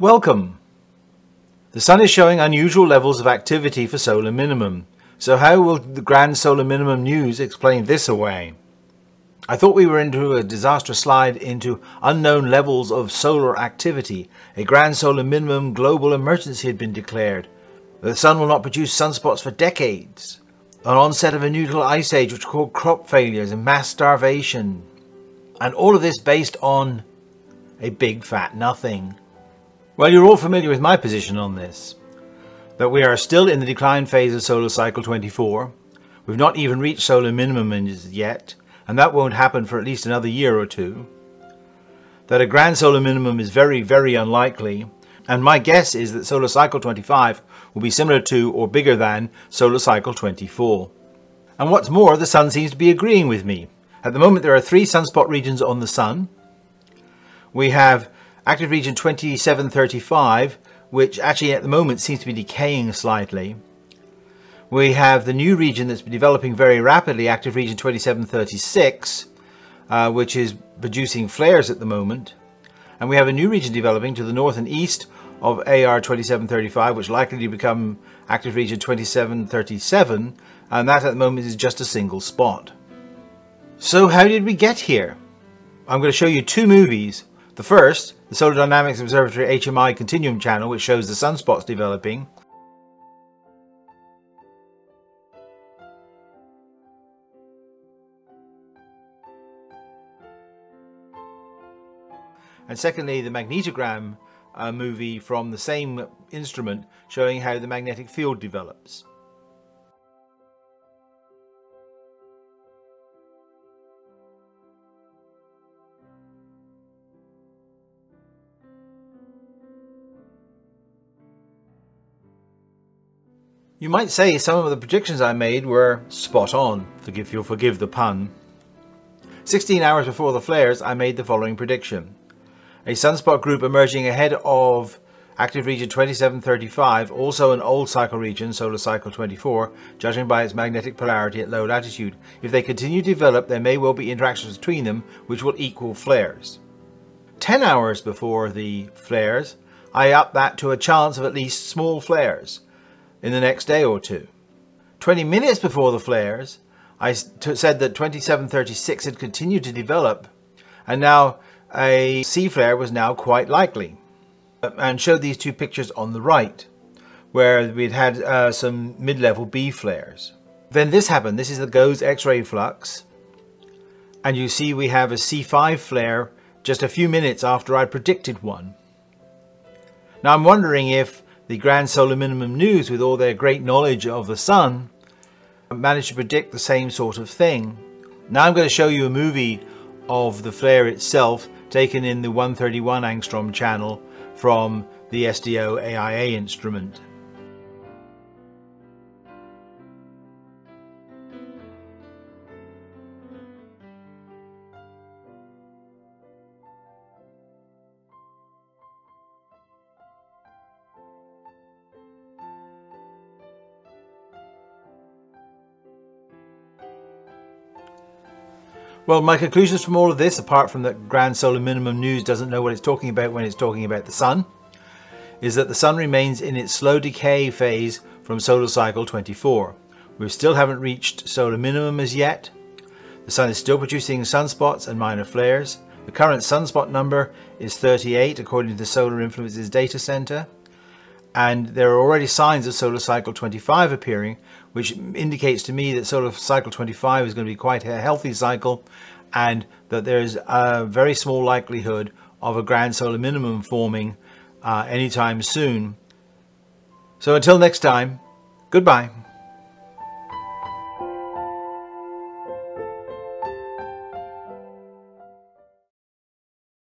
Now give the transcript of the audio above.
Welcome! The Sun is showing unusual levels of activity for solar minimum. So how will the grand solar minimum news explain this away? I thought we were into a disastrous slide into unknown levels of solar activity. A grand solar minimum global emergency had been declared. The sun will not produce sunspots for decades. An onset of a nuclear ice age which will cause crop failures and mass starvation. And all of this based on a big fat nothing. Well, you're all familiar with my position on this. That we are still in the decline phase of solar cycle 24. We've not even reached solar minimum yet and that won't happen for at least another year or two. That a grand solar minimum is very, very unlikely, and my guess is that solar cycle 25 will be similar to or bigger than solar cycle 24. And what's more, the Sun seems to be agreeing with me. At the moment there are three sunspot regions on the Sun. We have active region 2735, which actually at the moment seems to be decaying slightly. We have the new region that's developing very rapidly, active region 2736, uh, which is producing flares at the moment. And we have a new region developing to the north and east of AR 2735, which likely to become active region 2737, and that at the moment is just a single spot. So how did we get here? I'm going to show you two movies. The first, the Solar Dynamics Observatory HMI Continuum channel, which shows the sunspots developing, and secondly the magnetogram uh, movie from the same instrument showing how the magnetic field develops. You might say some of the predictions I made were spot on, forgive you'll forgive the pun. 16 hours before the flares, I made the following prediction a sunspot group emerging ahead of active region 2735, also an old cycle region, solar cycle 24, judging by its magnetic polarity at low latitude. If they continue to develop, there may well be interactions between them which will equal flares. 10 hours before the flares, I upped that to a chance of at least small flares in the next day or two. 20 minutes before the flares, I said that 2736 had continued to develop, and now a C flare was now quite likely and showed these two pictures on the right where we'd had uh, some mid-level B flares. Then this happened. This is the GOES X-ray flux and you see we have a C5 flare just a few minutes after I predicted one. Now I'm wondering if the Grand Solar Minimum News with all their great knowledge of the Sun managed to predict the same sort of thing. Now I'm going to show you a movie of the flare itself taken in the 131 angstrom channel from the SDO AIA instrument. Well, my conclusions from all of this, apart from that Grand Solar Minimum News doesn't know what it's talking about when it's talking about the Sun, is that the Sun remains in its slow decay phase from solar cycle 24. We still haven't reached solar minimum as yet. The Sun is still producing sunspots and minor flares. The current sunspot number is 38 according to the Solar Influences Data Center. And there are already signs of solar cycle 25 appearing, which indicates to me that solar cycle 25 is going to be quite a healthy cycle and that there's a very small likelihood of a grand solar minimum forming uh, anytime soon. So until next time, goodbye.